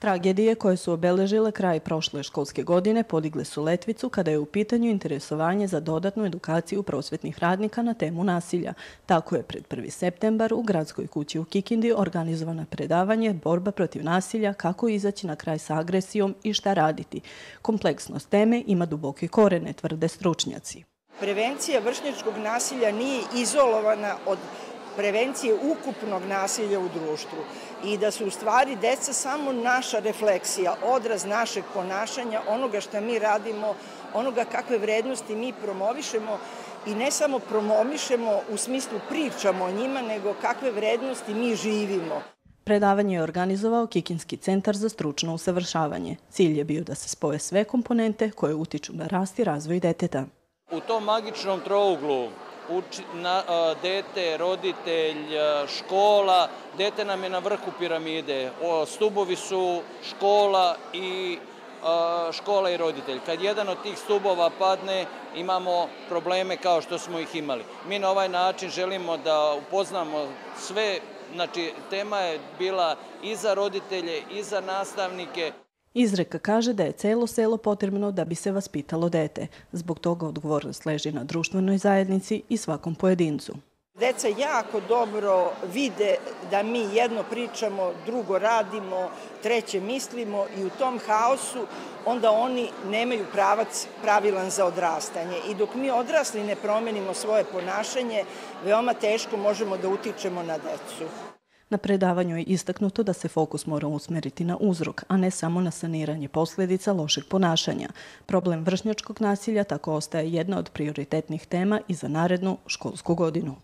Tragedije koje su obeležile kraj prošle školske godine podigle su letvicu kada je u pitanju interesovanje za dodatnu edukaciju prosvetnih radnika na temu nasilja. Tako je pred 1. septembar u Gradskoj kući u Kikindi organizovana predavanje Borba protiv nasilja, kako izaći na kraj sa agresijom i šta raditi. Kompleksnost teme ima duboke korene, tvrde stručnjaci. Prevencija vršnjačkog nasilja nije izolovana od prevencije ukupnog nasilja u društvu i da su u stvari deca samo naša refleksija, odraz našeg ponašanja, onoga što mi radimo, onoga kakve vrednosti mi promovišemo i ne samo promovišemo u smislu pričamo o njima, nego kakve vrednosti mi živimo. Predavanje je organizovao Kikinski centar za stručno usavršavanje. Cilj je bio da se spoje sve komponente koje utiču na rast i razvoj deteta. U tom magičnom trouglu uči, na, dete, roditelj, škola. Dete nam je na vrhu piramide. Stubovi su škola i škola i roditelj. Kad jedan od tih stubova padne, imamo probleme kao što smo ih imali. Mi na ovaj način želimo da upoznamo sve, znači tema je bila i za roditelje i za nastavnike. Izreka kaže da je celo selo potrebno da bi se vaspitalo dete. Zbog toga odgovornost leži na društvenoj zajednici i svakom pojedincu. Deca jako dobro vide da mi jedno pričamo, drugo radimo, treće mislimo i u tom haosu onda oni nemaju pravac pravilan za odrastanje. I dok mi odrasli ne promenimo svoje ponašanje, veoma teško možemo da utičemo na decu. Na predavanju je istaknuto da se fokus mora usmeriti na uzrok, a ne samo na saniranje posledica lošeg ponašanja. Problem vršnjačkog nasilja tako ostaje jedna od prioritetnih tema i za narednu školsku godinu.